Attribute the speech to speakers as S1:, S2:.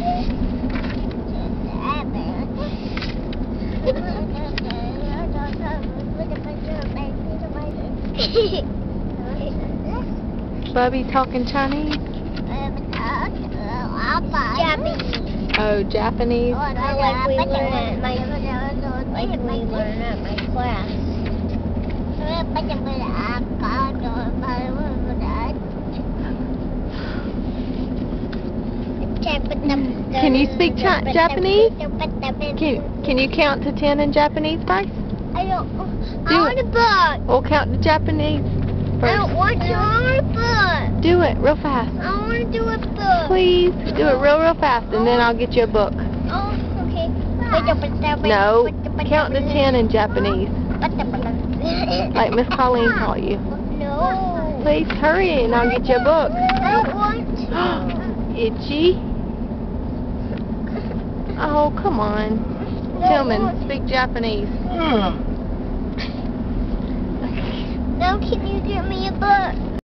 S1: Bubby talking Chinese?
S2: Japanese.
S1: Oh, Japanese?
S2: Oh, like we learn at my, like we learn at my class.
S1: Can you speak Japanese? Can, can you count to ten in Japanese first?
S2: I don't.
S1: Do
S2: I want
S1: it.
S2: a book.
S1: We'll count to Japanese
S2: I don't
S1: first.
S2: want to. I want a book.
S1: Do it real fast.
S2: I want to do a book.
S1: Please, do it real, real fast, and then I'll get you a book.
S2: Oh, okay.
S1: No, count to ten in Japanese, like Miss Colleen taught you.
S2: No.
S1: Please hurry, and I'll get you a book.
S2: I don't want to.
S1: Itchy. Oh, come on. Tillman, speak Japanese. Hmm.
S2: Now can you get me a book?